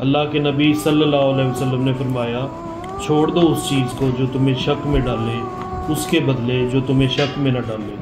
अल्लाह के नबी सल्लल्लाहु अलैहि वसल्लम ने फरमाया, छोड़ दो उस चीज़ को जो तुम्हें शक में डाले, उसके बदले जो तुम्हें शक में न डाले।